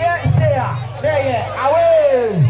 yeah, stay here. yeah. I will.